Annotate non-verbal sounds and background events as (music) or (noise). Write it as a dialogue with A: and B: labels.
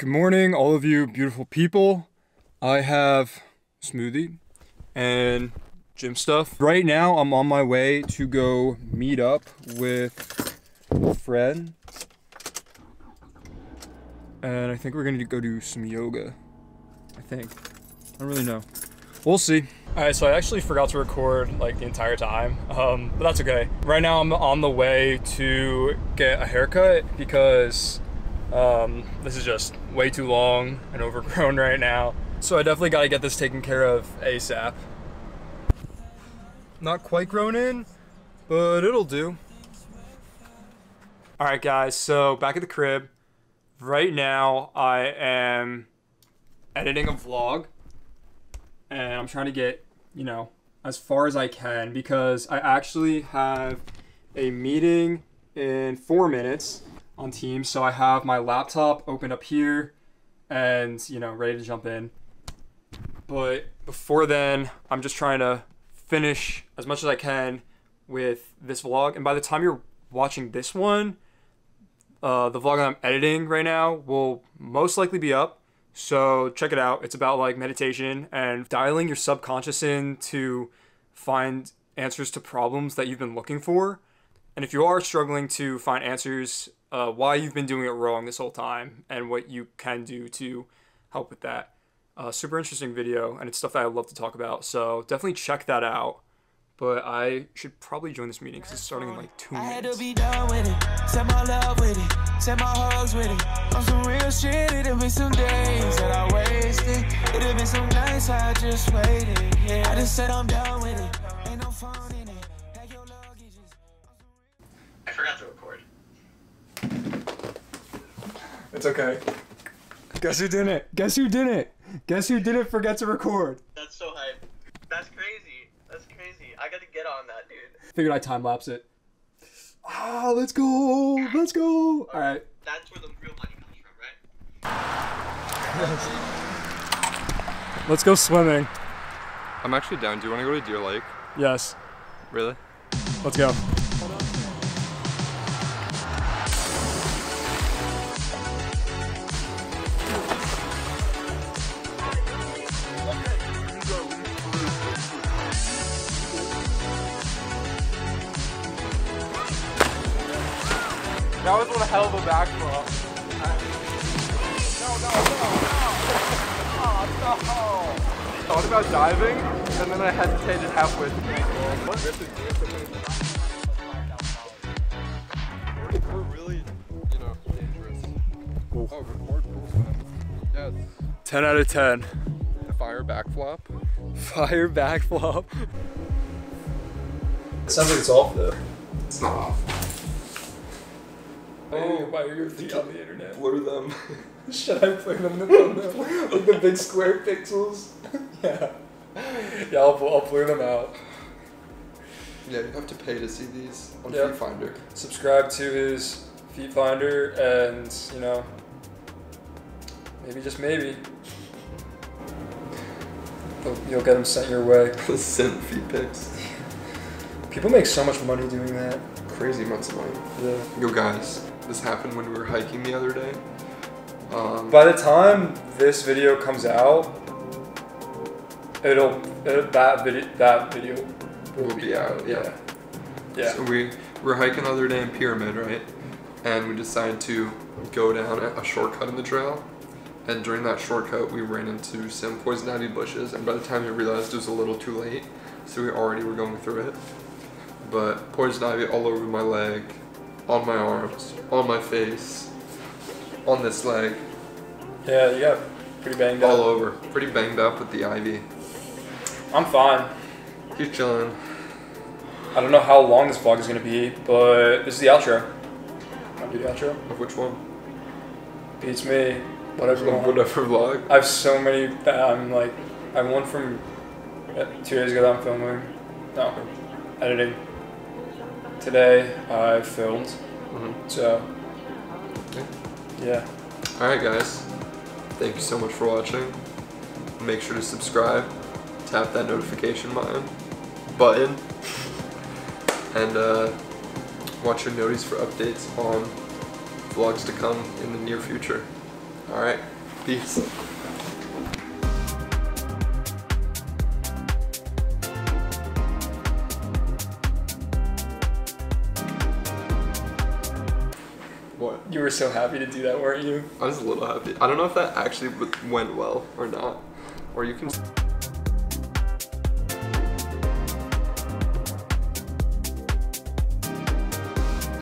A: Good morning, all of you beautiful people. I have smoothie and gym stuff. Right now, I'm on my way to go meet up with a friend. And I think we're gonna go do some yoga. I think. I don't really know. We'll see. All right, so I actually forgot to record like the entire time, um, but that's okay. Right now I'm on the way to get a haircut because um, this is just way too long and overgrown (laughs) right now. So I definitely got to get this taken care of ASAP. Not quite grown in, but it'll do. All right, guys, so back at the crib. Right now I am editing a vlog and I'm trying to get, you know, as far as I can because I actually have a meeting in four minutes on Teams. So I have my laptop open up here and, you know, ready to jump in. But before then, I'm just trying to finish as much as I can with this vlog. And by the time you're watching this one, uh, the vlog that I'm editing right now will most likely be up. So check it out. It's about like meditation and dialing your subconscious in to find answers to problems that you've been looking for. And if you are struggling to find answers, uh, why you've been doing it wrong this whole time and what you can do to help with that. Uh, super interesting video, and it's stuff that I love to talk about. So definitely check that out but I should probably join this meeting because it's starting in like two minutes. I had to be done with it, set my love with it, set my hugs with it. On some real shit, been some days that I wasted. Been some nights I just waited. Yeah, I just said I'm done with it. Ain't no fun It's okay. Guess who didn't? Guess who didn't? Guess who didn't forget to record?
B: That's so hype. That's crazy. That's crazy. I gotta get on that, dude.
A: Figured I'd time lapse it. Ah, let's go. Let's go. All right.
B: That's where the real money comes from,
A: right? (laughs) let's go swimming.
C: I'm actually down. Do you want to go to Deer Lake?
A: Yes.
C: Really?
A: Let's go.
C: That was one hell of a backflip. No, no, no, no. Oh, no. Thought about diving, and then I hesitated halfway We're really, you know, dangerous. Oh, record Yes.
A: 10 out of 10.
C: Fire backflop.
A: Fire backflop. It sounds like it's off though.
C: It's not off.
A: Oh, why are your feet on the internet?
C: Blur them. (laughs)
A: Should I blur them in the like the big square pixels? (laughs) yeah. Yeah, I'll, I'll blur them out.
C: Yeah, you have to pay to see these on
A: yep.
C: Feet Finder.
A: Subscribe to his Feet Finder and, you know, maybe just maybe, you'll get them sent your way. (laughs)
C: sent feet pics.
A: People make so much money doing that.
C: Crazy amounts of money.
A: Yeah.
C: Yo guys, this happened when we were hiking the other day. Um,
A: By the time this video comes out, it'll, it, that video that video will,
C: will be, be, out. Yeah.
A: yeah. Yeah.
C: So we were hiking the other day in Pyramid, right? And we decided to go down a shortcut in the trail. And during that shortcut, we ran into some poison ivy bushes. And by the time we realized it was a little too late, so we already were going through it. But poison ivy all over my leg, on my arms, on my face, on this leg.
A: Yeah, you got pretty banged
C: all
A: up.
C: All over. Pretty banged up with the ivy.
A: I'm fine.
C: You're chilling.
A: I don't know how long this vlog is going to be, but this is the outro. Want to do the outro?
C: Of which one?
A: Beats me. Whatever.
C: Whatever vlog.
A: I have so many that I'm like, I have one from uh, two days ago that I'm filming. No, editing today I filmed. Mm-hmm. So, yeah.
C: All right, guys. Thank you so much for watching. Make sure to subscribe, tap that notification button, button, and uh, watch your notice for updates on vlogs to come in the near future. All right. Peace.
A: You were so happy to do that, weren't you?
C: I was a little happy. I don't know if that actually went well or not. Or you can.